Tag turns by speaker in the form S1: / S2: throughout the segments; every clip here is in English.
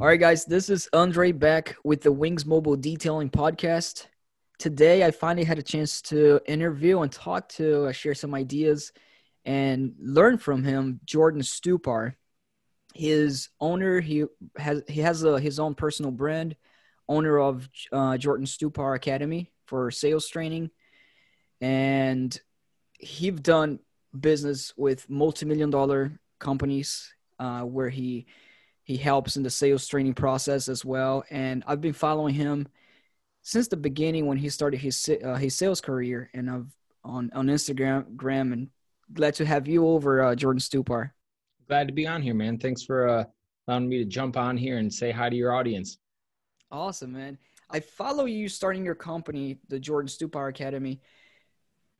S1: All right, guys, this is Andre back with the Wings Mobile Detailing Podcast. Today, I finally had a chance to interview and talk to, uh, share some ideas, and learn from him, Jordan Stupar. His owner, he has he has a, his own personal brand, owner of uh, Jordan Stupar Academy for sales training, and he's done business with multi-million dollar companies uh, where he he helps in the sales training process as well. And I've been following him since the beginning when he started his uh, his sales career, and I've on on Instagram, Graham, and glad to have you over, uh, Jordan Stupar.
S2: Glad to be on here, man. Thanks for uh, allowing me to jump on here and say hi to your audience.
S1: Awesome, man. I follow you starting your company, the Jordan Stupar Academy.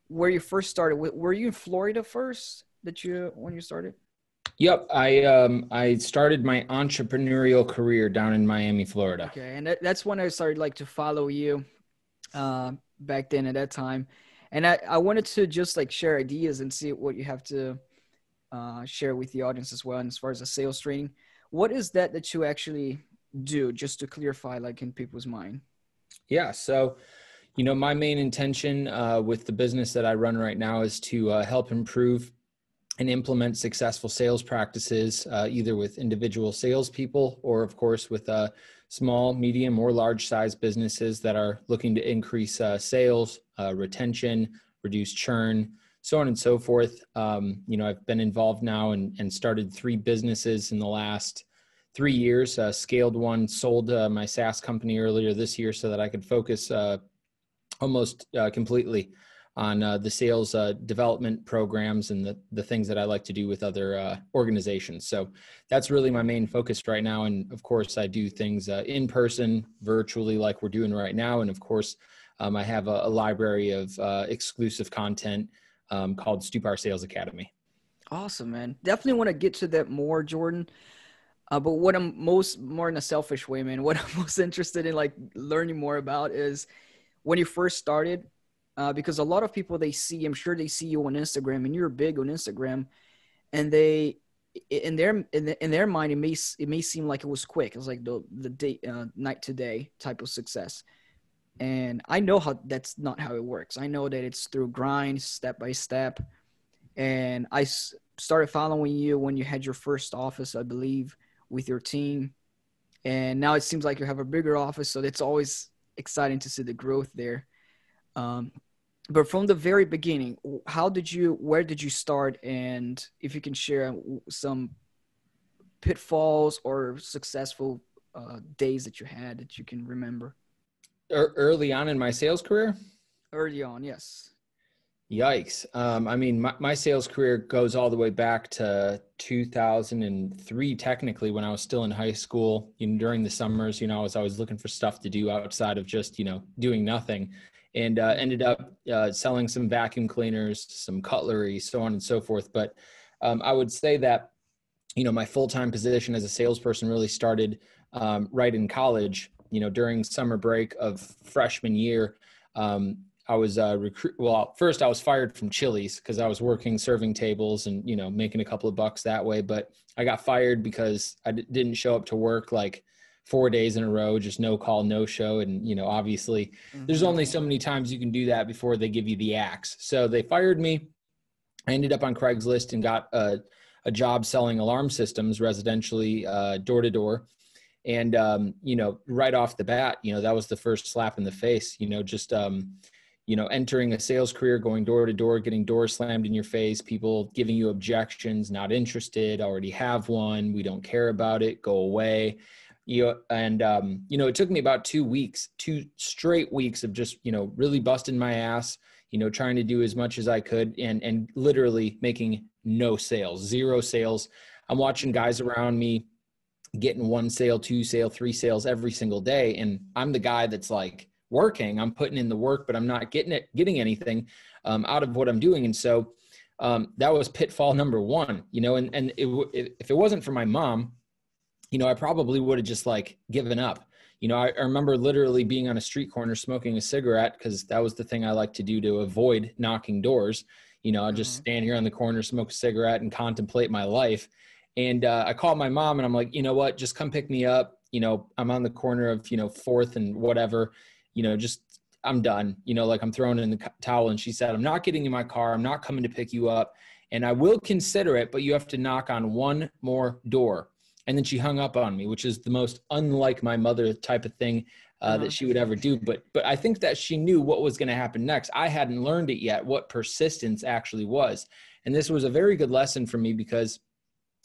S1: Where you first started? Were you in Florida first? That you when you started?
S2: Yep, I um I started my entrepreneurial career down in Miami, Florida.
S1: Okay, and that, that's when I started like to follow you, uh, back then at that time, and I I wanted to just like share ideas and see what you have to, uh, share with the audience as well. And as far as the sales training, what is that that you actually do? Just to clarify, like in people's mind.
S2: Yeah, so you know my main intention uh, with the business that I run right now is to uh, help improve and implement successful sales practices, uh, either with individual salespeople or, of course, with uh, small, medium, or large size businesses that are looking to increase uh, sales, uh, retention, reduce churn, so on and so forth. Um, you know, I've been involved now and, and started three businesses in the last three years. Uh, scaled one, sold uh, my SaaS company earlier this year so that I could focus almost completely on uh, the sales uh, development programs and the, the things that I like to do with other uh, organizations. So that's really my main focus right now. And of course, I do things uh, in person, virtually, like we're doing right now. And of course, um, I have a, a library of uh, exclusive content um, called Stupar Sales Academy.
S1: Awesome, man. Definitely want to get to that more, Jordan. Uh, but what I'm most more in a selfish way, man. What I'm most interested in, like learning more about, is when you first started uh, because a lot of people they see, I'm sure they see you on Instagram, and you're big on Instagram, and they in their in, the, in their mind it may it may seem like it was quick. It was like the the day uh, night to day type of success, and I know how that's not how it works. I know that it's through grind, step by step, and I started following you when you had your first office, I believe, with your team, and now it seems like you have a bigger office, so it's always exciting to see the growth there. Um, but from the very beginning how did you where did you start? And if you can share some pitfalls or successful uh, days that you had that you can remember.
S2: Early on in my sales career?
S1: Early on yes.
S2: Yikes. Um, i mean my, my sales career goes all the way back to 2003 technically when i was still in high school. You know, during the summers you know i was always looking for stuff to do outside of just you know doing nothing and uh, ended up uh, selling some vacuum cleaners, some cutlery, so on and so forth. But um, I would say that, you know, my full time position as a salesperson really started um, right in college. You know, during summer break of freshman year, um, I was uh, recruit. Well, first I was fired from Chili's because I was working serving tables and you know making a couple of bucks that way. But I got fired because I d- didn't show up to work like four days in a row, just no call, no show. And, you know, obviously mm-hmm. there's only so many times you can do that before they give you the axe. So they fired me. I ended up on Craigslist and got a, a job selling alarm systems residentially, door to door. And, um, you know, right off the bat, you know, that was the first slap in the face, you know, just, um, you know, entering a sales career, going door to door, getting doors slammed in your face, people giving you objections, not interested, already have one, we don't care about it, go away you and um, you know it took me about two weeks two straight weeks of just you know really busting my ass you know trying to do as much as i could and and literally making no sales zero sales. I'm watching guys around me getting one sale two sale three sales every single day and i'm the guy that's like working. I'm putting in the work but i'm not getting it getting anything um, out of what i'm doing. And so um, that was pitfall number one you know and and it, if it wasn't for my mom you know, I probably would have just like given up. You know, I, I remember literally being on a street corner smoking a cigarette because that was the thing I like to do to avoid knocking doors. You know, I just mm-hmm. stand here on the corner, smoke a cigarette, and contemplate my life. And uh, I called my mom and I'm like, you know what? Just come pick me up. you know, I'm on the corner of, you know, fourth and whatever, you know, just I'm done. You know, like I'm throwing in the towel. And she said, I'm not getting in my car. I'm not coming to pick you up. And I will consider it, but you have to knock on one more door. And then she hung up on me, which is the most unlike my mother type of thing uh, uh-huh. that she would ever do. But but I think that she knew what was going to happen next. I hadn't learned it yet, what persistence actually was. And this was a very good lesson for me because,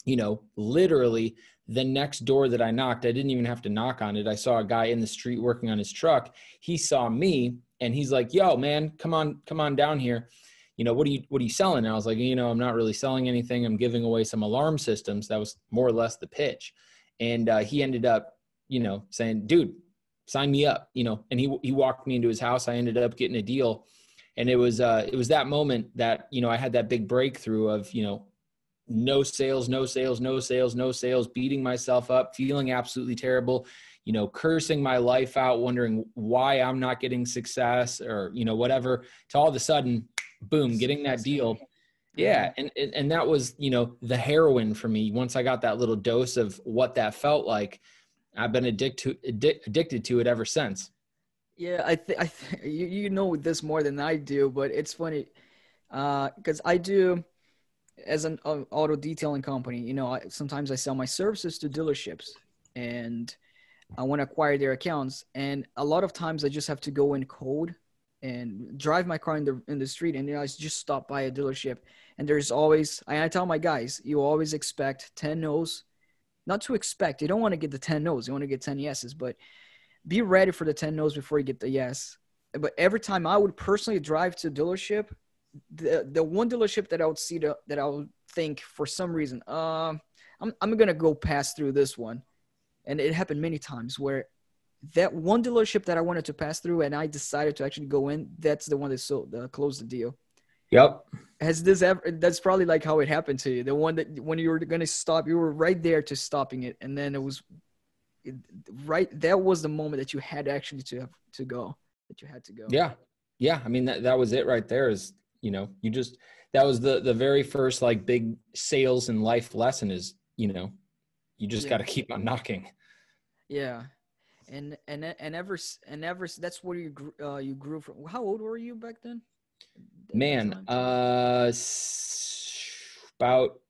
S2: you know, literally the next door that I knocked, I didn't even have to knock on it. I saw a guy in the street working on his truck. He saw me and he's like, "Yo, man, come on, come on down here. You know, what are you what are you selling?" And I was like, "You know, I'm not really selling anything. I'm giving away some alarm systems." That was more or less the pitch. And uh, he ended up, you know, saying, "Dude, sign me up." You know, and he he walked me into his house. I ended up getting a deal. And it was uh, it was that moment that you know I had that big breakthrough of you know no sales, no sales, no sales, no sales, beating myself up, feeling absolutely terrible, you know, cursing my life out, wondering why I'm not getting success or, you know, whatever, to all of a sudden, boom, getting that deal. Yeah. And, and that was, you know, the heroin for me. Once I got that little dose of what that felt like, I've been addicted to, addicted to it ever since.
S1: Yeah. I think, I th- you, you know this more than I do, but it's funny. Uh, cause I do, as an uh, auto detailing company, you know, I, sometimes I sell my services to dealerships and I want to acquire their accounts. And a lot of times I just have to go in code and drive my car in the in the street and you know, I just stop by a dealership and there's always I, tell my guys, you always expect 10 no's. Not to expect, you don't want to get the 10 no's, you want to get 10 yeses, but be ready for the 10 no's before you get the yes. But every time I would personally drive to a dealership, the the one dealership that I would see the, that I would think for some reason, uh, I'm I'm gonna go pass through this one, and it happened many times where that one dealership that I wanted to pass through and I decided to actually go in, that's the one that sold uh, closed the deal.
S2: Yep.
S1: Has this ever? That's probably like how it happened to you. The one that when you were gonna stop, you were right there to stopping it, and then it was it, right. That was the moment that you had actually to have to go. That you had to go.
S2: Yeah, yeah. I mean that that was it right there. Is you know you just that was the the very first like big sales and life lesson is you know you just yeah. got to keep on knocking
S1: yeah and and and ever and ever that's where you grew, uh, you grew from how old were you back then?
S2: Man uh about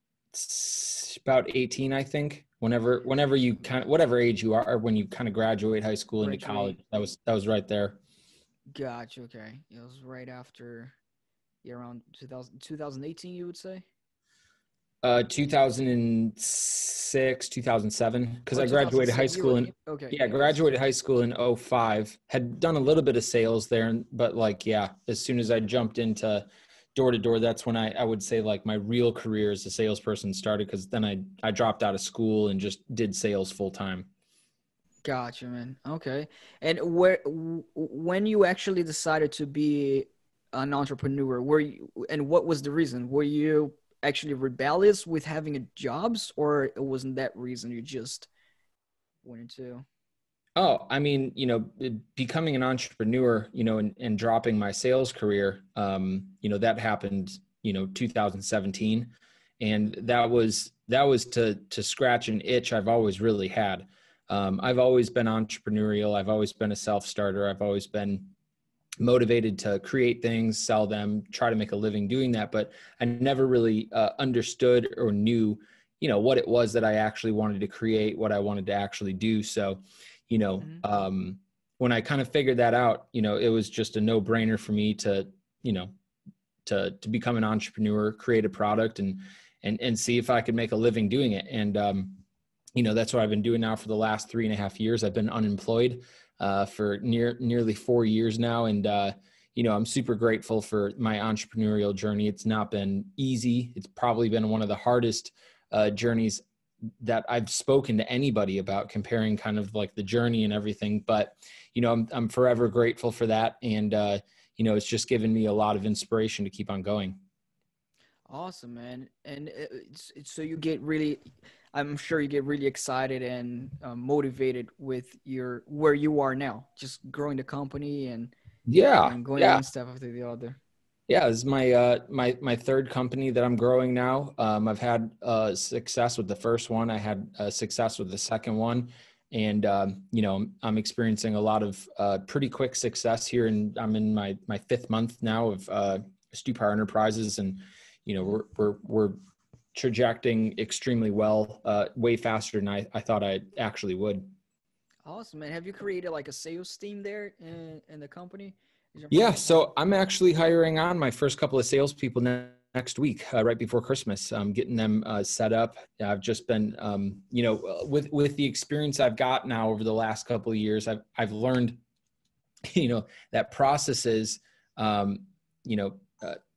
S2: about 18 i think. Whenever whenever you kind of whatever age you are when you kind of graduate high school graduate. into college that was that was right there.
S1: Gotcha okay. It was right after yeah, around 2000, 2018, you would say?
S2: Uh, 2006, 2007, because oh, I graduated high school in, okay. Yeah, graduated high school in 05. Had done a little bit of sales there, but like, yeah, as soon as I jumped into door to door, that's when I, I would say like my real career as a salesperson started because then I, I dropped out of school and just did sales full time.
S1: Gotcha, man. Okay. And where, when you actually decided to be an entrepreneur? Were you, and what was the reason? Were you actually rebellious with having a jobs, or it wasn't that reason? You just wanted to.
S2: Oh, I mean, you know, becoming an entrepreneur, you know, and, and dropping my sales career, um, you know, that happened, you know, 2017, and that was that was to to scratch an itch I've always really had. Um, I've always been entrepreneurial. I've always been a self starter. I've always been motivated to create things, sell them, try to make a living doing that. But I never really uh, understood or knew, you know, what it was that I actually wanted to create, what I wanted to actually do. So, you know, mm-hmm. um, when I kind of figured that out, you know, it was just a no brainer for me to, you know, to to become an entrepreneur, create a product, and and and see if I could make a living doing it. And um, you know, that's what I've been doing now for the last three and a half years. I've been unemployed uh, for near nearly four years now, and uh, you know I'm super grateful for my entrepreneurial journey. It's not been easy. It's probably been one of the hardest uh, journeys that I've spoken to anybody about comparing kind of like the journey and everything. But you know I'm I'm forever grateful for that, and uh, you know it's just given me a lot of inspiration to keep on going.
S1: Awesome, man. And it's, it's, so you get really I'm sure you get really excited and uh, motivated with your where you are now, just growing the company and
S2: yeah,
S1: and going
S2: yeah.
S1: one step after the other.
S2: Yeah, this is my uh, my my third company that I'm growing now. Um, I've had uh, success with the first one. I had uh, success with the second one, and um, you know I'm experiencing a lot of uh, pretty quick success here, and I'm in my my fifth month now of uh, Stupar Enterprises, and you know we're we're we're trajecting extremely well, uh, way faster than I, I thought I actually would.
S1: Awesome, man. Have you created like a sales team there in, in the company?
S2: Yeah, so I'm actually hiring on my first couple of salespeople now next week, uh, right before Christmas. I'm getting them uh, set up. I've just been, um, you know, uh, with with the experience I've got now over the last couple of years, I've I've learned, you know, that processes, um, you know,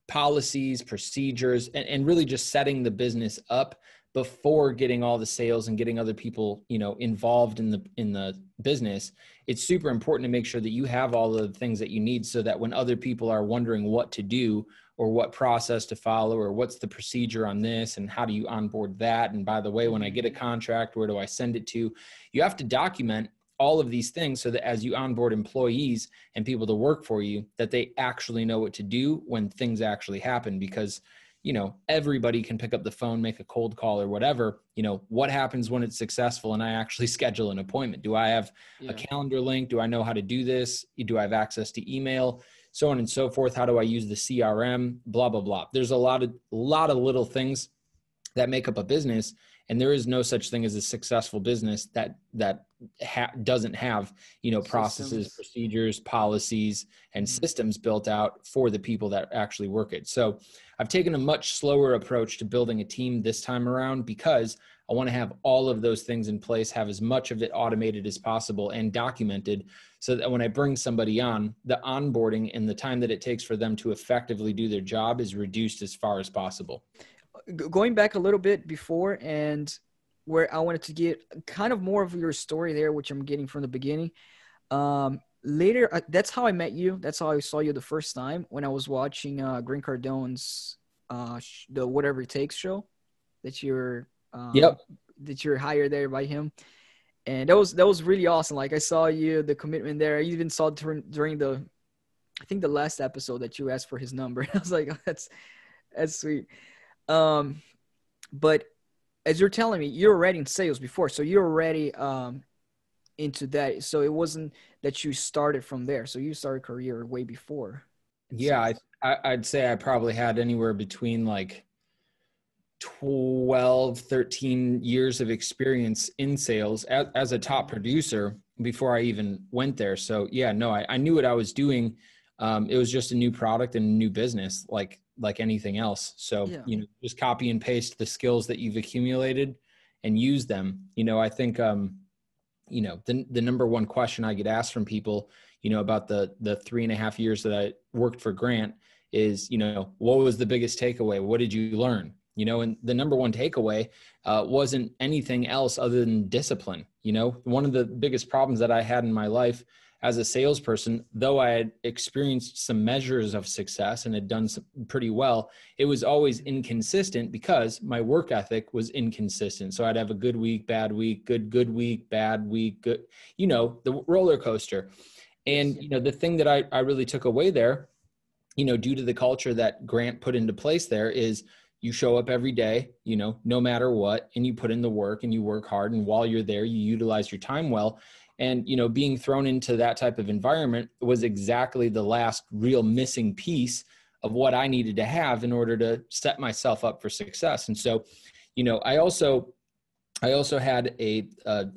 S2: policies, procedures, and, and really just setting the business up before getting all the sales and getting other people you know involved in the in the business. It's super important to make sure that you have all the things that you need so that when other people are wondering what to do or what process to follow or what's the procedure on this and how do you onboard that. And by the way when i get a contract where do i send it to? You have to document all of these things so that as you onboard employees and people to work for you that they actually know what to do when things actually happen. Because you know everybody can pick up the phone make a cold call or whatever. You know what happens when it's successful and i actually schedule an appointment? Do i have yeah. a calendar link? Do i know how to do this? Do i have access to email? So on and so forth. How do i use the crm blah blah blah. There's a lot of lot of little things that make up a business and there is no such thing as a successful business that that ha- doesn't have you know processes systems. procedures policies and mm-hmm. systems built out for the people that actually work it so i've taken a much slower approach to building a team this time around because i want to have all of those things in place have as much of it automated as possible and documented so that when i bring somebody on the onboarding and the time that it takes for them to effectively do their job is reduced as far as possible
S1: going back a little bit before and where I wanted to get kind of more of your story there, which I'm getting from the beginning. Um, later, uh, that's how I met you. That's how I saw you the first time when I was watching uh, Grant Cardone's uh, sh- the Whatever It Takes show. That you're um,
S2: yep
S1: that you're hired there by him, and that was that was really awesome. Like I saw you the commitment there. I even saw during during the I think the last episode that you asked for his number. I was like, oh, that's that's sweet. Um, but as you're telling me, you're already in sales before, so you're already um, into that. So it wasn't that you started from there. So you started career way before.
S2: Yeah, I, I'd say I probably had anywhere between like 12, 13 years of experience in sales as, as a top producer before I even went there. So yeah, no, I, I knew what I was doing. Um, it was just a new product and a new business. Like like anything else. So, yeah. you know, just copy and paste the skills that you've accumulated and use them. You know, I think, um, you know, the, the number one question I get asked from people, you know, about the, the three and a half years that I worked for Grant is, you know, what was the biggest takeaway? What did you learn? You know, and the number one takeaway uh, wasn't anything else other than discipline. You know, one of the biggest problems that I had in my life as a salesperson, though I had experienced some measures of success and had done pretty well, it was always inconsistent because my work ethic was inconsistent. So I'd have a good week, bad week, good, good week, bad week, good, you know, the roller coaster. And, you know, the thing that I, I really took away there, you know, due to the culture that Grant put into place there is you show up every day, you know, no matter what, and you put in the work and you work hard. And while you're there, you utilize your time well and you know being thrown into that type of environment was exactly the last real missing piece of what i needed to have in order to set myself up for success. And so you know i also i also had a a,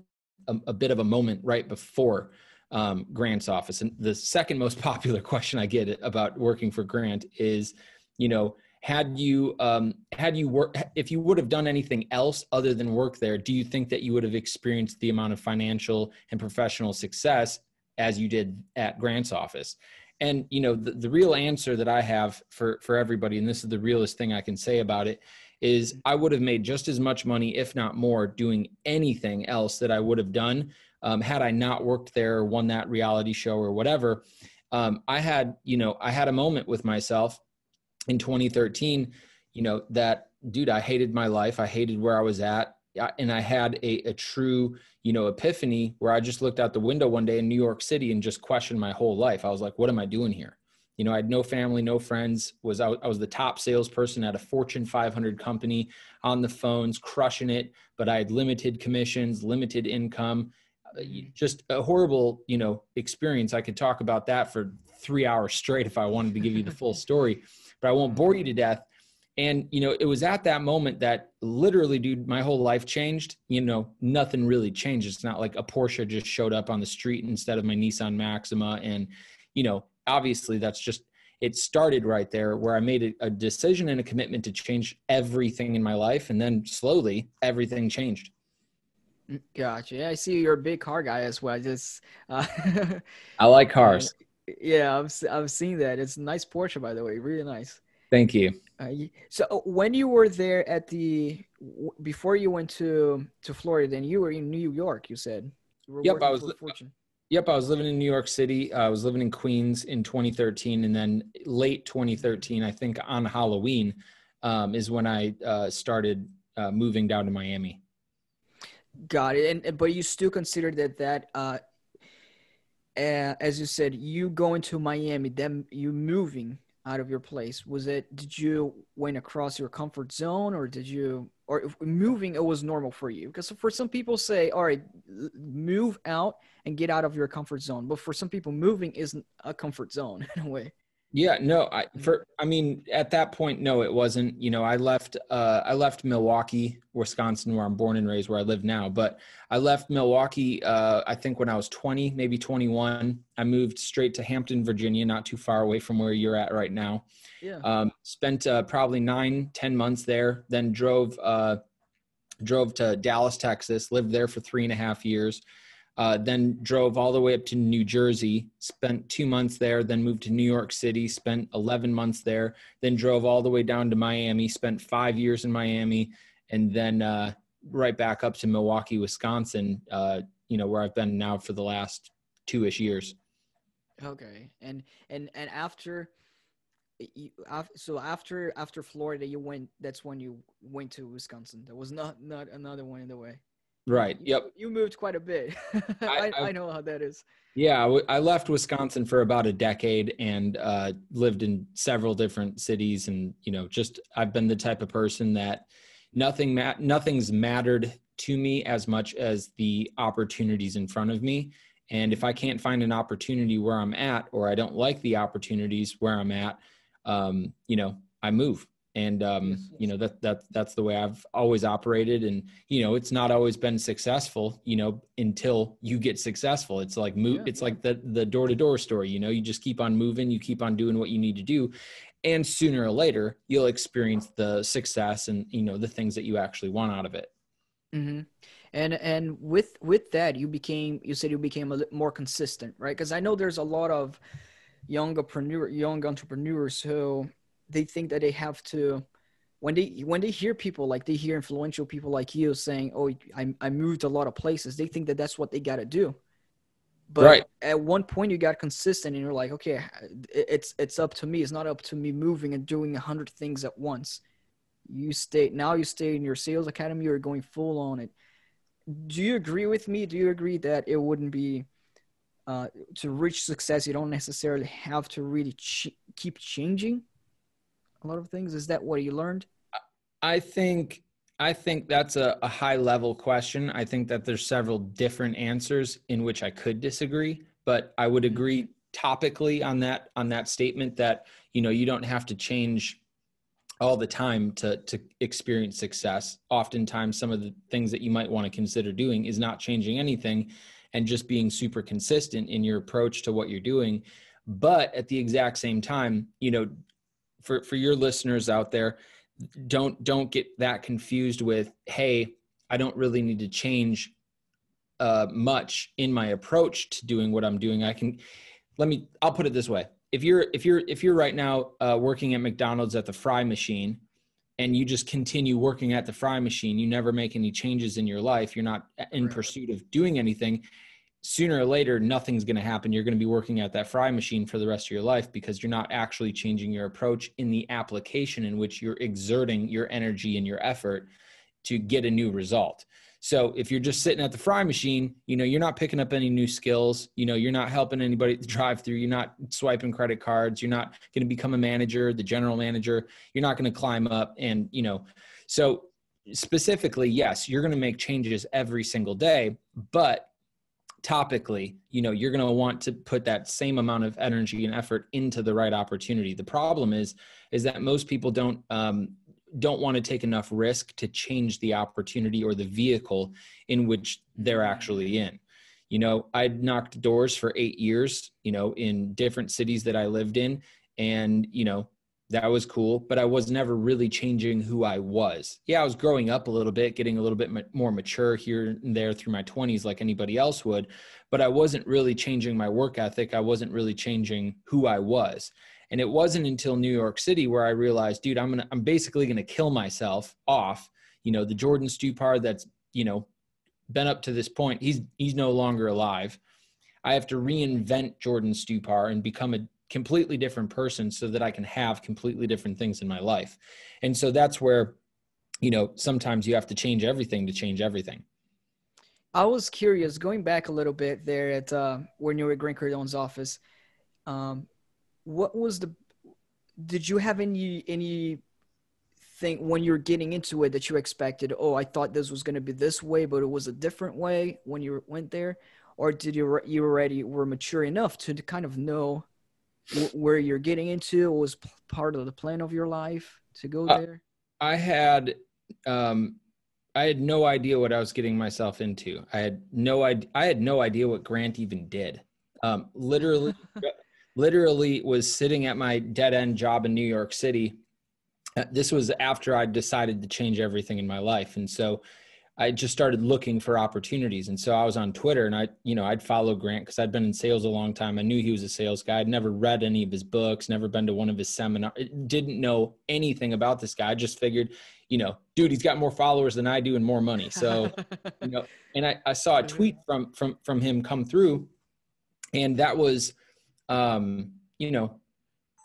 S2: a bit of a moment right before um, grant's office. And the second most popular question i get about working for grant is you know had you um, had you work if you would have done anything else other than work there do you think that you would have experienced the amount of financial and professional success as you did at grant's office? And you know the, the real answer that i have for for everybody and this is the realest thing i can say about it is i would have made just as much money if not more doing anything else that i would have done. Um, had i not worked there or won that reality show or whatever um, i had you know i had a moment with myself in 2013, you know, that dude, I hated my life. I hated where I was at. And I had a, a true, you know, epiphany where I just looked out the window one day in New York City and just questioned my whole life. I was like, what am I doing here? You know, I had no family, no friends. Was I, I was the top salesperson at a Fortune 500 company on the phones, crushing it. But I had limited commissions, limited income. mm-hmm. just a horrible, you know, experience. I could talk about that for three hours straight if I wanted to give you the full story, but I won't bore you to death. And, you know, it was at that moment that literally, dude, my whole life changed. You know, nothing really changed. It's not like a Porsche just showed up on the street instead of my Nissan Maxima. And, you know, obviously that's just, it started right there where I made a, a decision and a commitment to change everything in my life. And then slowly everything changed.
S1: Gotcha. Yeah, I see you're a big car guy as well. I just, uh,
S2: I like cars.
S1: Yeah, I've I've seen that. It's a nice Porsche, by the way. Really nice.
S2: Thank you.
S1: Uh, so uh, when you were there at the before you went to to Florida, then you were in New York. You said. You
S2: yep, I was. Yep, I was living in New York City. I was living in Queens in 2013, and then late 2013, I think on Halloween, um, is when I uh, started uh, moving down to Miami.
S1: Got it. And but you still consider that that uh, uh, as you said, you going to Miami, then you moving out of your place was it did you went across your comfort zone or did you or moving it was normal for you? Because for some people say all right move out and get out of your comfort zone but for some people moving isn't a comfort zone in a way
S2: yeah, no, I mm-hmm. for I mean at that point no it wasn't. You know, I left uh I left Milwaukee, Wisconsin where I'm born and raised where I live now, but I left Milwaukee uh I think when I was 20, maybe 21. I moved straight to Hampton, Virginia, not too far away from where you're at right now. Yeah. Um spent uh, probably nine, ten months there, then drove uh drove to Dallas, Texas, lived there for three and a half years uh, then drove all the way up to New Jersey, spent two months there, then moved to New York City, spent 11 months there, then drove all the way down to Miami, spent five years in Miami, and then uh, right back up to Milwaukee, Wisconsin, uh, you know, where I've been now for the last two ish years.
S1: Okay. And, and, and after, you, so after, after Florida, you went, that's when you went to Wisconsin. There was not, not another one in the way.
S2: Right. Yep.
S1: You moved quite a bit. I, I, I, know how that is.
S2: Yeah, I left Wisconsin for about a decade and uh, lived in several different cities, and you know, just I've been the type of person that nothing ma- nothing's mattered to me as much as the opportunities in front of me. And if I can't find an opportunity where I'm at, or I don't like the opportunities where I'm at, um, you know, I move and um, you know that that that's the way I've always operated. And you know, it's not always been successful. You know, until you get successful, it's like move. Yeah, it's yeah. like the the door to door story. You know, you just keep on moving. You keep on doing what you need to do, and sooner or later, you'll experience the success and you know the things that you actually want out of it.
S1: Mm-hmm. And and with with that, you became you said you became a little more consistent, right? Because I know there's a lot of young entrepreneur young entrepreneurs who they think that they have to when they when they hear people like they hear influential people like you saying oh i, I moved a lot of places they think that that's what they got to do. But right. at one point you got consistent and you're like okay it's it's up to me. It's not up to me moving and doing a hundred things at once. You stay now you stay in your sales academy you're going full on it. Do you agree with me? Do you agree that it wouldn't be uh, to reach success you don't necessarily have to really ch- keep changing a lot of things? Is that what you learned?
S2: I think I think that's a, a, high level question. I think that there's several different answers in which I could disagree, but I would mm-hmm. agree topically on that on that statement that you know you don't have to change all the time to to experience success. Oftentimes, some of the things that you might want to consider doing is not changing anything and just being super consistent in your approach to what you're doing. But at the exact same time, you know, for for your listeners out there don't don't get that confused with hey i don't really need to change uh, much in my approach to doing what i'm doing. I can let me i'll put it this way. If you're if you're if you're right now uh, working at mcdonald's at the fry machine and you just continue working at the fry machine you never make any changes in your life you're not in pursuit of doing anything sooner or later nothing's going to happen. You're going to be working at that fry machine for the rest of your life because you're not actually changing your approach in the application in which you're exerting your energy and your effort to get a new result. So if you're just sitting at the fry machine you know you're not picking up any new skills. You know you're not helping anybody drive through. You're not swiping credit cards. You're not going to become a manager the general manager. You're not going to climb up and you know so specifically yes you're going to make changes every single day but topically you know you're going to want to put that same amount of energy and effort into the right opportunity. The problem is is that most people don't um, don't want to take enough risk to change the opportunity or the vehicle in which they're actually in. You know i'd knocked doors for eight years you know in different cities that i lived in and you know that was cool but i was never really changing who i was. Yeah i was growing up a little bit getting a little bit more mature here and there through my 20s like anybody else would but i wasn't really changing my work ethic. I wasn't really changing who i was. And it wasn't until new york city where i realized dude i'm gonna i'm basically gonna kill myself off you know the jordan stupar that's you know been up to this point. He's he's no longer alive. I have to reinvent jordan stupar and become a completely different person so that I can have completely different things in my life. And so that's where, you know, sometimes you have to change everything to change everything.
S1: I was curious, going back a little bit there at uh, when you were at Grant Cardone's office, um, what was the, did you have any, any thing when you're getting into it that you expected, oh, I thought this was going to be this way, but it was a different way when you went there? Or did you, you already were mature enough to kind of know where you're getting into was part of the plan of your life to go uh, there?
S2: Uh, I had um, I had no idea what I was getting myself into. I had no idea. I had no idea what Grant even did. Um, literally, literally was sitting at my dead end job in New York City. Uh, this was after I decided to change everything in my life, and so I just started looking for opportunities. And so I was on Twitter and I, you know, I'd follow Grant because I'd been in sales a long time. I knew he was a sales guy. I'd never read any of his books, never been to one of his seminars, didn't know anything about this guy. I just figured, you know, dude, he's got more followers than I do and more money. So, you know, and I, I saw a tweet from, from, from him come through and that was, um, you know,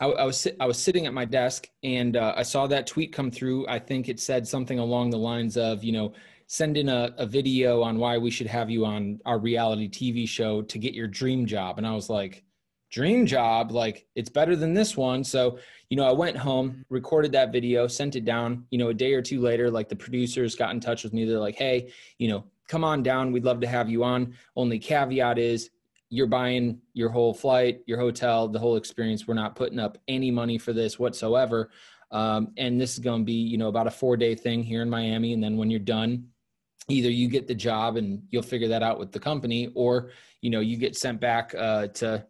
S2: I, I, was I was sitting at my desk and uh, I saw that tweet come through. I think it said something along the lines of, you know, send in a, a video on why we should have you on our reality TV show to get your dream job. And I was like, dream job? Like, it's better than this one. So, you know, I went home, recorded that video, sent it down. You know, a day or two later, like the producers got in touch with me. They're like, hey, you know, come on down. We'd love to have you on. Only caveat is you're buying your whole flight, your hotel, the whole experience. We're not putting up any money for this whatsoever. Um, and this is going to be, you know, about a four day thing here in Miami. And then when you're done, either you get the job and you'll figure that out with the company or you know you get sent back uh, to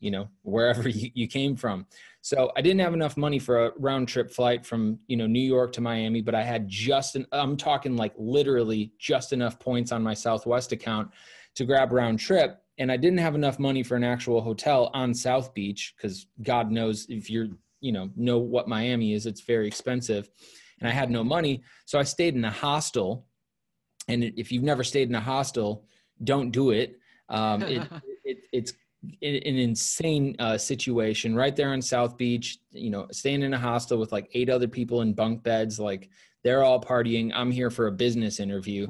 S2: you know wherever you, you came from. So i didn't have enough money for a round trip flight from you know new york to miami but i had just an i'm talking like literally just enough points on my southwest account to grab round trip and i didn't have enough money for an actual hotel on south beach because god knows if you're you know know what miami is it's very expensive and i had no money so i stayed in a hostel and if you've never stayed in a hostel, don't do it. Um, it, it it's an insane uh, situation right there on South Beach. You know, staying in a hostel with like eight other people in bunk beds, like they're all partying. I'm here for a business interview,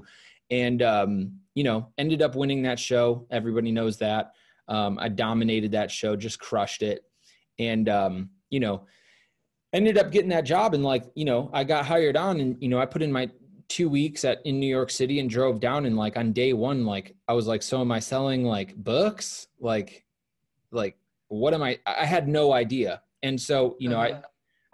S2: and um, you know, ended up winning that show. Everybody knows that. Um, I dominated that show, just crushed it, and um, you know, ended up getting that job. And like, you know, I got hired on, and you know, I put in my two weeks at in New York City and drove down and like on day one, like I was like, so am I selling like books? Like, like what am I? I had no idea. And so, you know, uh-huh.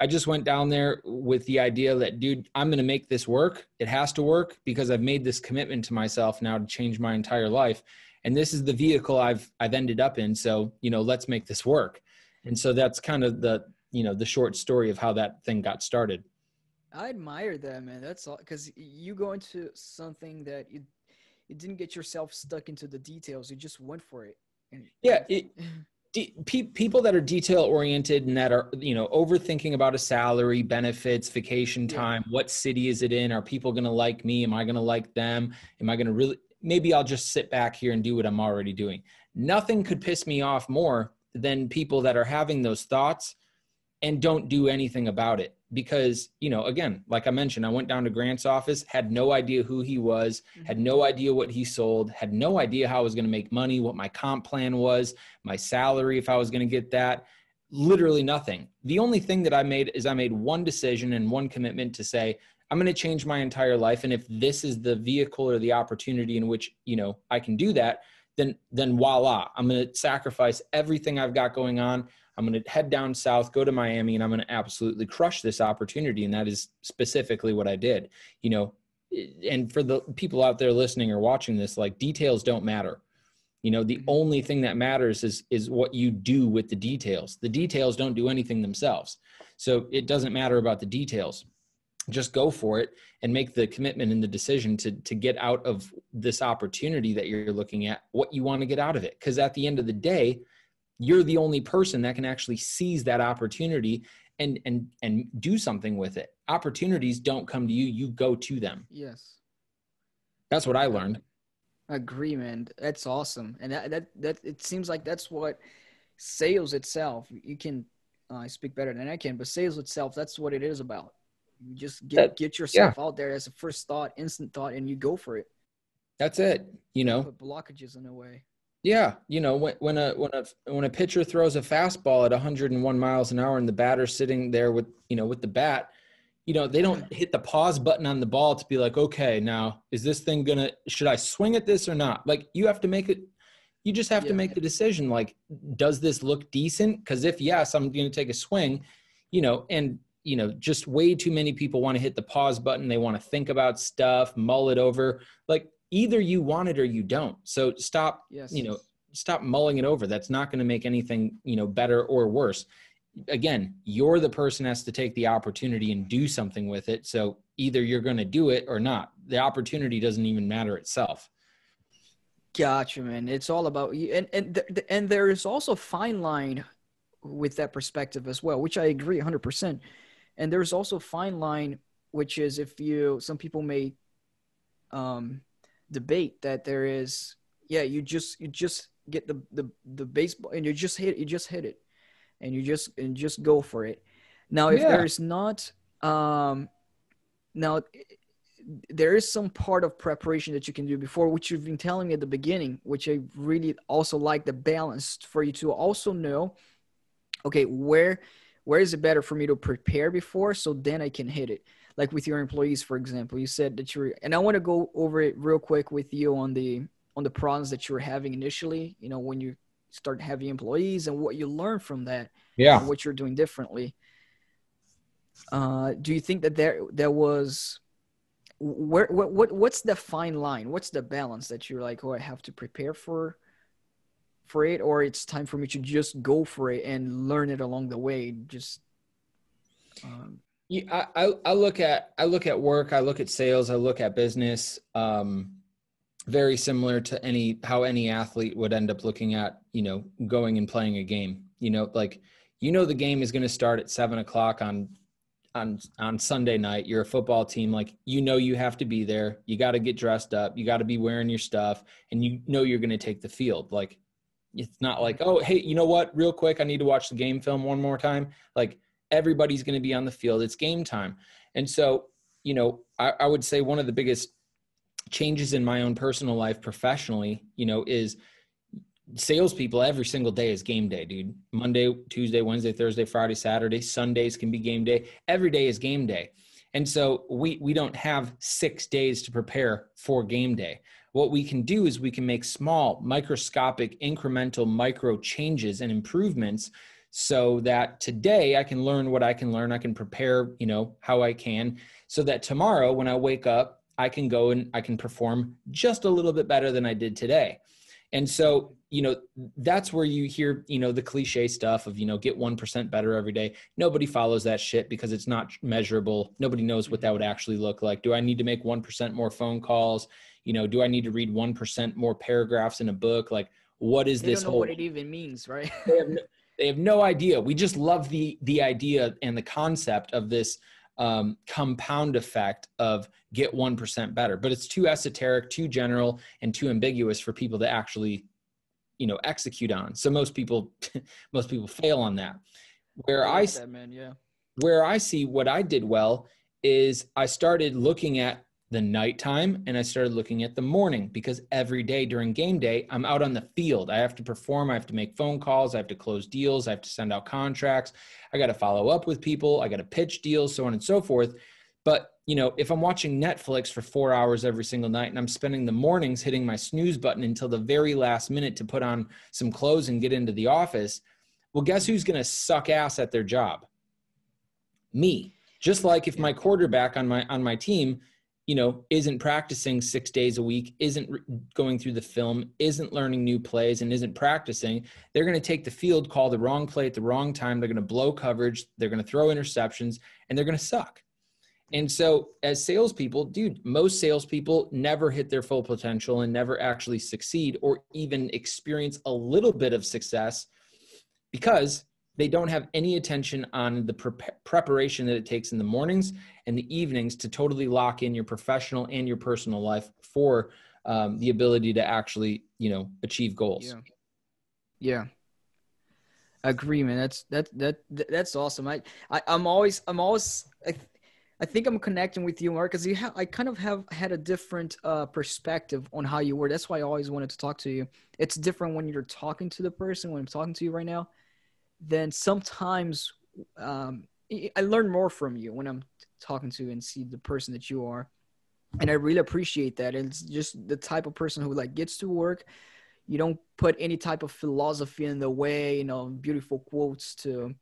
S2: I, I just went down there with the idea that, dude, I'm going to make this work. It has to work because I've made this commitment to myself now to change my entire life. And this is the vehicle I've, I've ended up in. So, you know, let's make this work. And so that's kind of the, you know, the short story of how that thing got started.
S1: I admire that, man. That's all because you go into something that you you didn't get yourself stuck into the details. You just went for it.
S2: And yeah, it, pe- people that are detail oriented and that are you know overthinking about a salary, benefits, vacation time. Yeah. What city is it in? Are people going to like me? Am I going to like them? Am I going to really? Maybe I'll just sit back here and do what I'm already doing. Nothing could piss me off more than people that are having those thoughts and don't do anything about it because you know again like i mentioned i went down to grant's office had no idea who he was mm-hmm. had no idea what he sold had no idea how i was going to make money what my comp plan was my salary if i was going to get that literally nothing the only thing that i made is i made one decision and one commitment to say i'm going to change my entire life and if this is the vehicle or the opportunity in which you know i can do that then then voila, I'm going to sacrifice everything I've got going on. I'm going to head down south, go to Miami, and I'm going to absolutely crush this opportunity. And that is specifically what I did. You know, and for the people out there listening or watching this, like details don't matter. You know, the mm-hmm. only thing that matters is is what you do with the details. The details don't do anything themselves. So it doesn't matter about the details. Just go for it and make the commitment and the decision to to get out of this opportunity that you're looking at, what you want to get out of it. Because at the end of the day, you're the only person that can actually seize that opportunity and and and do something with it. Opportunities don't come to you you go to them.
S1: Yes.
S2: That's what i learned.
S1: Agree man that's awesome. And that that, that it seems like that's what sales itself you can uh, speak better than i can but sales itself that's what it is about. You just get that, get yourself yeah. out there as a first thought instant thought and you go for it.
S2: That's it you know?
S1: put blockages in a way
S2: yeah, you know when when a when a when a pitcher throws a fastball at 101 miles an hour and the batter's sitting there with you know with the bat, you know they don't hit the pause button on the ball to be like, okay, now is this thing gonna should I swing at this or not? Like you have to make it. You just have yeah. to make the decision. Like, does this look decent? Because if yes, I'm going to take a swing. You know, and you know, just way too many people want to hit the pause button. They want to think about stuff, mull it over. Like either you want it or you don't. So stop, yes. you know, stop mulling it over. That's not going to make anything, you know, better or worse. Again, you're the person has to take the opportunity and do something with it. So either you're going to do it or not. The opportunity doesn't even matter itself.
S1: Gotcha, man. It's all about you, and and and there is also fine line with that perspective as well, which I agree 100. percent And there's also fine line, which is if you some people may um debate that there is yeah you just you just get the the the baseball and you just hit you just hit it and you just and just go for it now if yeah. there's not um now there is some part of preparation that you can do before which you've been telling me at the beginning which i really also like the balance for you to also know okay where where is it better for me to prepare before so then i can hit it like with your employees for example you said that you're and i want to go over it real quick with you on the on the problems that you were having initially you know when you start having employees and what you learn from that
S2: yeah.
S1: what you're doing differently. Uh do you think that there there was where what, what what's the fine line? What's the balance that you're like oh i have to prepare for for it or it's time for me to just go for it and learn it along the way just
S2: um, yeah, I, I look at I look at work, I look at sales, I look at business. Um, very similar to any how any athlete would end up looking at you know going and playing a game. You know, like you know the game is going to start at seven o'clock on on on Sunday night. You're a football team, like you know you have to be there. You got to get dressed up. You got to be wearing your stuff, and you know you're going to take the field. Like it's not like oh hey you know what real quick I need to watch the game film one more time. Like everybody's going to be on the field. It's game time. And so, you know, I, I, would say one of the biggest changes in my own personal life professionally, you know, is salespeople every single day is game day, dude. Monday, Tuesday, Wednesday, Thursday, Friday, Saturday, Sundays can be game day. Every day is game day. And so we we don't have 6 days to prepare for game day. What we can do is we can make small, microscopic, incremental micro changes and improvements so that today I can learn what I can learn. I can prepare, you know, how I can, so that tomorrow when I wake up, I can go and I can perform just a little bit better than I did today. And so, you know, that's where you hear, you know, the cliche stuff of, you know, get 1% better every day. Nobody follows that shit because it's not measurable. Nobody knows what that would actually look like. Do I need to make 1% more phone calls? You know, do I need to read 1% more paragraphs in a book? Like, what is
S1: they
S2: this
S1: don't know
S2: whole
S1: what it even means right
S2: no, they have no idea. We just love the the idea and the concept of this um, compound effect of get 1% better but it's too esoteric too general and too ambiguous for people to actually you know execute on. So most people most people fail on that. Where i, I
S1: that, man, yeah.
S2: where i see what i did well is i started looking at the nighttime and I started looking at the morning because every day during game day, I'm out on the field. I have to perform, I have to make phone calls, I have to close deals, I have to send out contracts, I got to follow up with people, I got to pitch deals, so on and so forth. But you know, if I'm watching Netflix for four hours every single night and I'm spending the mornings hitting my snooze button until the very last minute to put on some clothes and get into the office, well, guess who's going to suck ass at their job? Me. Just like if my quarterback on my on my team, you know, isn't practicing 6 days a week, isn't re- going through the film, isn't learning new plays and isn't practicing, they're going to take the field, call the wrong play at the wrong time, they're going to blow coverage, they're going to throw interceptions, and they're going to suck. And so, as salespeople, dude, most salespeople never hit their full potential and never actually succeed or even experience a little bit of success because they don't have any attention on the pre- preparation that it takes in the mornings and the evenings to totally lock in your professional and your personal life for um, the ability to actually, you know, achieve goals.
S1: Yeah. Yeah. Agree. That's that that that's awesome. I, I I'm always I'm always I, I think I'm connecting with you, Mark, because you have I kind of have had a different uh, perspective on how you were. That's why I always wanted to talk to you. It's different when you're talking to the person when I'm talking to you right now. Then sometimes um, I learn more from you when I'm talking to and see the person that you are, and I really appreciate that. And it's just the type of person who like gets to work. You don't put any type of philosophy in the way, you know, beautiful quotes to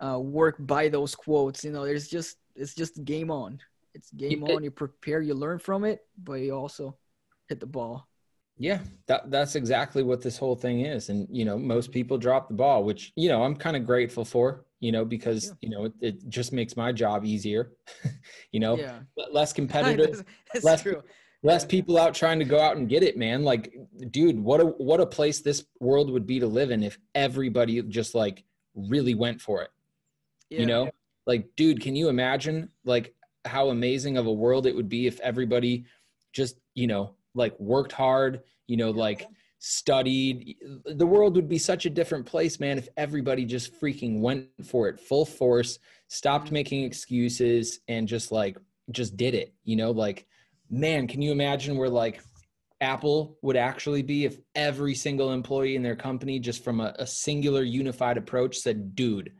S1: uh, work by those quotes. You know, there's just it's just game on. It's game on. You prepare, you learn from it, but you also hit the ball.
S2: Yeah, that that's exactly what this whole thing is. And you know, most people drop the ball, which you know I'm kind of grateful for. You know, because yeah. you know it, it, just makes my job easier. you know, yeah. less competitive, less true. less yeah. people out trying to go out and get it, man. Like, dude, what a what a place this world would be to live in if everybody just like really went for it. you know, like dude can you imagine like how amazing of a world it would be if everybody just you know like worked hard you know like studied the world would be such a different place man if everybody just freaking went for it full force stopped mm-hmm. making excuses and just like just did it you know like man can you imagine where like apple would actually be if every single employee in their company just from a, a singular unified approach said dude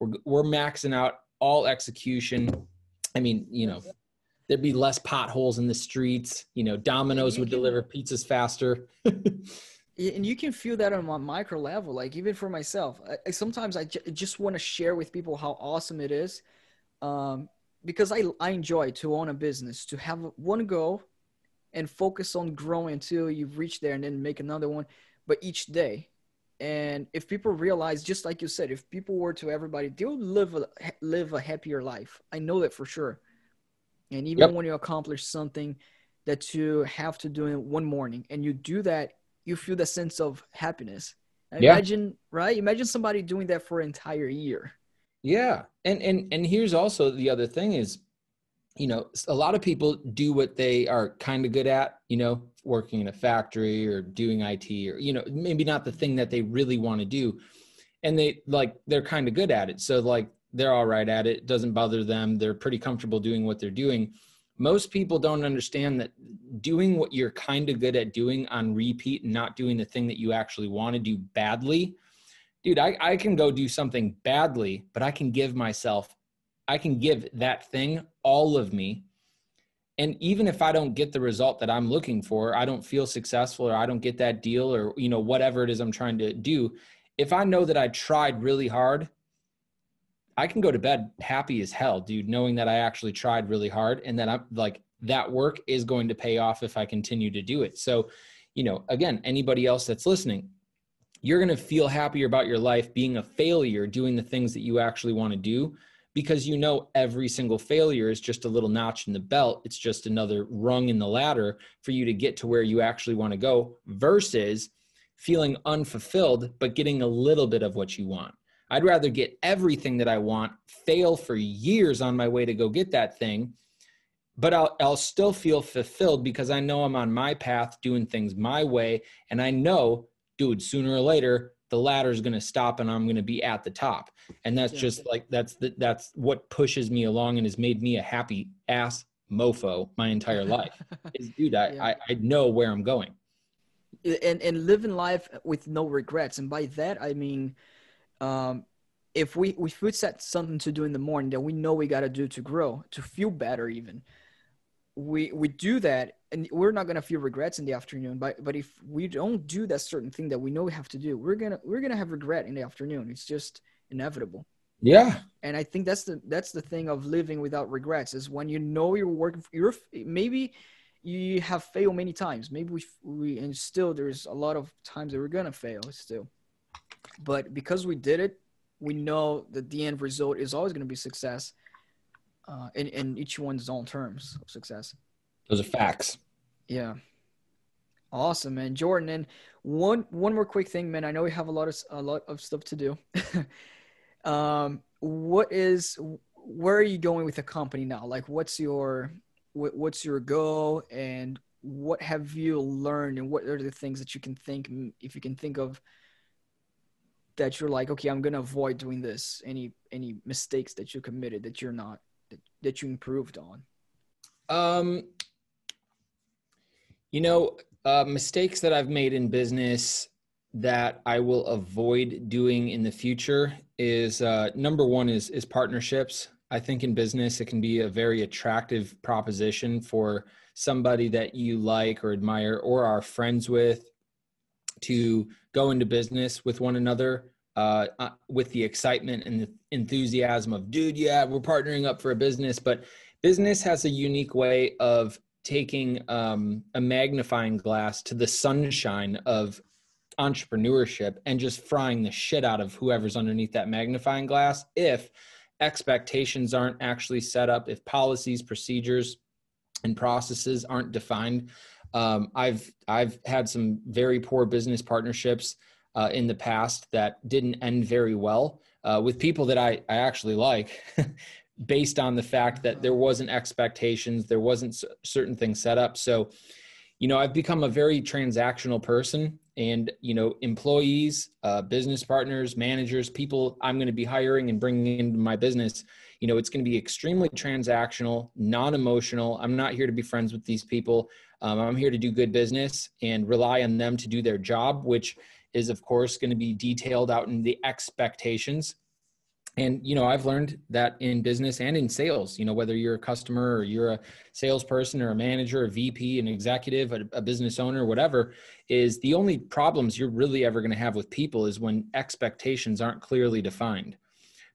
S2: we're, we're maxing out all execution. I mean, you know, there'd be less potholes in the streets. You know, Domino's would can, deliver pizzas faster.
S1: and you can feel that on a micro level. Like even for myself, I, sometimes I j- just want to share with people how awesome it is, um, because I I enjoy to own a business, to have one goal, and focus on growing until you've reached there, and then make another one, but each day. And if people realize, just like you said, if people were to everybody, they'll live a, live a happier life. I know that for sure. And even yep. when you accomplish something that you have to do in one morning, and you do that, you feel the sense of happiness. Yeah. Imagine, right? Imagine somebody doing that for an entire year.
S2: Yeah, and and and here's also the other thing is you know, a lot of people do what they are kind of good at, you know, working in a factory or doing IT or, you know, maybe not the thing that they really want to do. And they like, they're kind of good at it. So, like, they're all right at it. it doesn't bother them. They're pretty comfortable doing what they're doing. Most people don't understand that doing what you're kind of good at doing on repeat and not doing the thing that you actually want to do badly. Dude, I, I can go do something badly, but I can give myself I can give that thing all of me. And even if I don't get the result that I'm looking for, I don't feel successful or I don't get that deal or you know whatever it is I'm trying to do, if I know that I tried really hard, I can go to bed happy as hell, dude, knowing that I actually tried really hard and that I'm like that work is going to pay off if I continue to do it. So, you know, again, anybody else that's listening, you're going to feel happier about your life being a failure doing the things that you actually want to do because you know every single failure is just a little notch in the belt. It's just another rung in the ladder for you to get to where you actually want to go versus feeling unfulfilled, but getting a little bit of what you want. I'd rather get everything that I want, fail for years on my way to go get that thing, but I'll, I'll still feel fulfilled because I know I'm on my path doing things my way. And I know, dude, sooner or later, the ladder is going to stop and I'm going to be at the top. And that's yeah. just like that's the, that's what pushes me along and has made me a happy ass mofo my entire life. is dude, I, yeah. I I know where I'm going.
S1: And and living life with no regrets. And by that I mean um if we if we set something to do in the morning that we know we got to do to grow to feel better even we we do that and we're not going to feel regrets in the afternoon but but if we don't do that certain thing that we know we have to do we're going to we're going to have regret in the afternoon. It's just inevitable.
S2: Yeah.
S1: And i think that's the that's the thing of living without regrets is when you know you're working you're maybe you have failed many times. Maybe we we and still there's a lot of times that we're going to fail still but because we did it we know that the end result is always going to be success uh, in, in each one's own terms of success.
S2: Those are facts.
S1: Yeah. Awesome, man. Jordan, and one one more quick thing, man. I know we have a lot of a lot of stuff to do. um, what is where are you going with the company now? Like, what's your what, what's your goal, and what have you learned, and what are the things that you can think, if you can think of, that you're like, okay, I'm gonna avoid doing this. Any any mistakes that you committed that you're not that, that you improved on?
S2: Um, you know, uh, mistakes that I've made in business that I will avoid doing in the future is uh, number one is is partnerships. I think in business it can be a very attractive proposition for somebody that you like or admire or are friends with to go into business with one another uh, uh, with the excitement and the enthusiasm of, dude, yeah, we're partnering up for a business. But business has a unique way of taking um, a magnifying glass to the sunshine of entrepreneurship and just frying the shit out of whoever's underneath that magnifying glass if expectations aren't actually set up, if policies, procedures, and processes aren't defined. Um, I've I've had some very poor business partnerships uh, in the past that didn't end very well uh, with people that I, I actually like based on the fact that there wasn't expectations there wasn't certain things set up. So you know i've become a very transactional person and you know employees uh, business partners managers people i'm going to be hiring and bringing into my business you know it's going to be extremely transactional non-emotional. I'm not here to be friends with these people um, i'm here to do good business and rely on them to do their job which is of course going to be detailed out in the expectations. And you know i've learned that in business and in sales you know whether you're a customer or you're a salesperson or a manager a vp an executive a, a business owner whatever is the only problems you're really ever going to have with people is when expectations aren't clearly defined.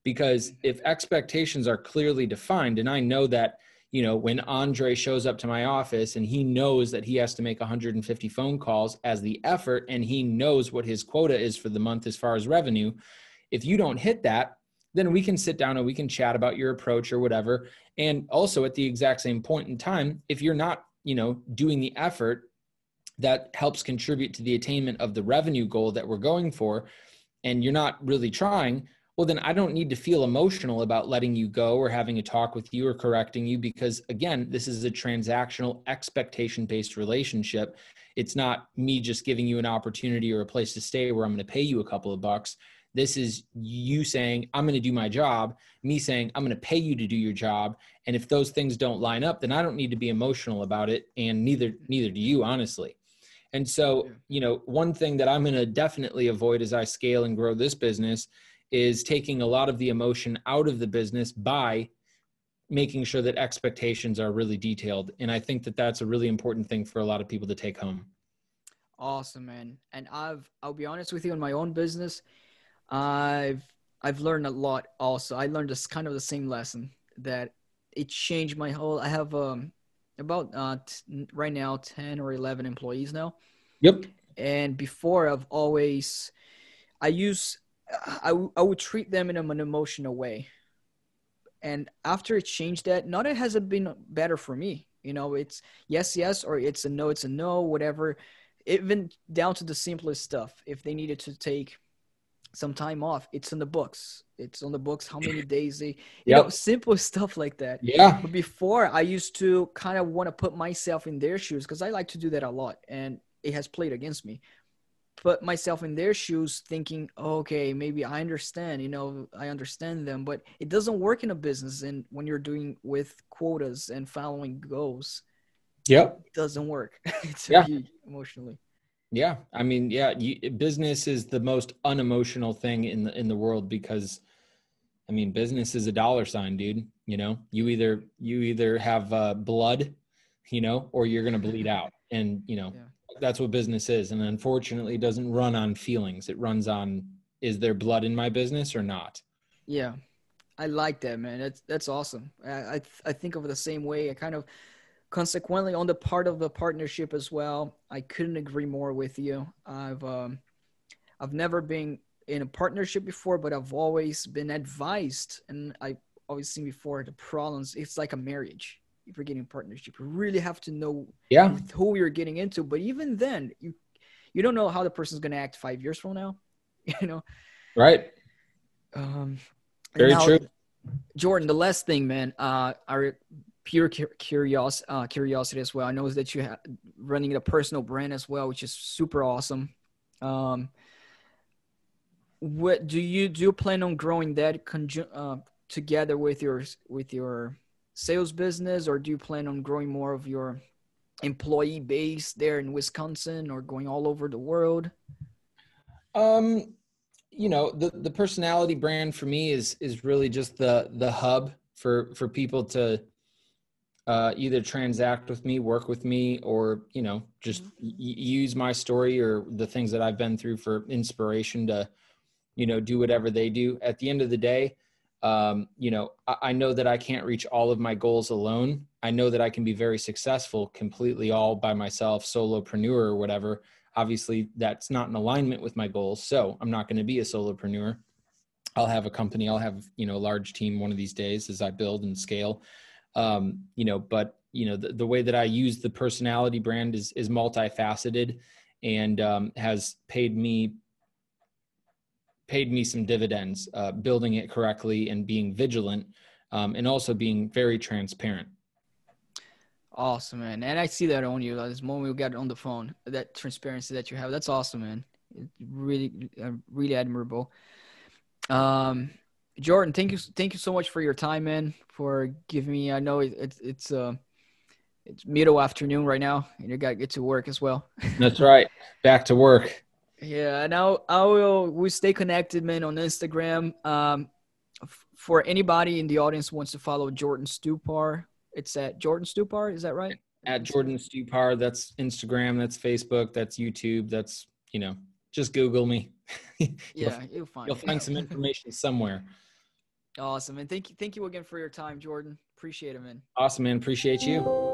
S2: Because if expectations are clearly defined and i know that you know, when Andre shows up to my office and he knows that he has to make 150 phone calls as the effort and he knows what his quota is for the month as far as revenue, if you don't hit that, then we can sit down and we can chat about your approach or whatever. And also at the exact same point in time, if you're not, you know, doing the effort that helps contribute to the attainment of the revenue goal that we're going for, and you're not really trying, well then i don't need to feel emotional about letting you go or having a talk with you or correcting you because again this is a transactional expectation based relationship. It's not me just giving you an opportunity or a place to stay where i'm going to pay you a couple of bucks. This is you saying i'm going to do my job me saying i'm going to pay you to do your job. And if those things don't line up then i don't need to be emotional about it and neither neither do you honestly. And so you know one thing that i'm going to definitely avoid as i scale and grow this business is taking a lot of the emotion out of the business by making sure that expectations are really detailed. And i think that that's a really important thing for a lot of people to take home.
S1: Awesome man. And i've i'll be honest with you in my own business i've i've learned a lot also. I learned this kind of the same lesson that it changed my whole i have um about uh t- right now 10 or 11 employees now.
S2: Yep.
S1: And before i've always i use I, I would treat them in an emotional way. And after it changed that, not it hasn't been better for me. You know, it's yes, yes, or it's a no, it's a no, whatever. Even down to the simplest stuff. If they needed to take some time off, it's in the books. It's on the books how many days they, you yep. know, simple stuff like that.
S2: Yeah.
S1: But before, I used to kind of want to put myself in their shoes because I like to do that a lot, and it has played against me put myself in their shoes thinking okay maybe i understand you know i understand them but it doesn't work in a business and when you're doing with quotas and following goals
S2: yep
S1: it doesn't work it's
S2: yeah.
S1: emotionally
S2: yeah i mean yeah you, business is the most unemotional thing in the in the world because I mean, business is a dollar sign, dude. You know, you either you either have uh, blood, you know, or you're gonna bleed out, and you know, yeah. That's what business is. And unfortunately, doesn't run on feelings. It runs on is there blood in my business or not?
S1: Yeah, I like that, man. That's that's awesome. I I, I think of it the same way. I kind of consequently on the part of the partnership as well. I couldn't agree more with you. I've um, I've never been in a partnership before, but I've always been advised, and I always seen before the problems. It's like a marriage. If you're getting partnership, you really have to know
S2: yeah.
S1: who you're getting into. But even then, you you don't know how the person's gonna act five years from now. You know,
S2: right?
S1: Um,
S2: Very now, true.
S1: Jordan, the last thing, man, uh, our pure curiosity, uh, curiosity as well. I know that you are running a personal brand as well, which is super awesome. Um, what do you do? You plan on growing that conju- uh, together with your with your sales business, or do you plan on growing more of your employee base there in Wisconsin, or going all over the world?
S2: Um, you know, the the personality brand for me is is really just the the hub for for people to uh, either transact with me, work with me, or you know, just mm-hmm. y- use my story or the things that I've been through for inspiration to you know, do whatever they do. At the end of the day, um, you know, I, I know that I can't reach all of my goals alone. I know that I can be very successful completely all by myself, solopreneur or whatever. Obviously, that's not in alignment with my goals. So I'm not going to be a solopreneur. I'll have a company. I'll have you know a large team one of these days as I build and scale. Um, you know, but you know the, the way that I use the personality brand is is multifaceted and um, has paid me paid me some dividends, uh, building it correctly and being vigilant, um, and also being very transparent.
S1: Awesome, man. And I see that on you. This moment we got on the phone, that transparency that you have, that's awesome, man. It's really, uh, really admirable. Um, Jordan, thank you, thank you so much for your time, man. For giving me, I know it, it's it's uh, it's middle afternoon right now, and you got to get to work as well.
S2: That's right. Back to work.
S1: Yeah, and I will we stay connected, man, on Instagram. Um, f- for anybody in the audience wants to follow Jordan Stupar, it's at Jordan Stupar. Is that right?
S2: At Jordan Stupar. That's Instagram. That's Facebook. That's YouTube. That's you know, just Google me.
S1: yeah, you'll find
S2: you'll find some information somewhere.
S1: Awesome, and thank you, thank you again for your time, Jordan. Appreciate it, man.
S2: Awesome, man. Appreciate you.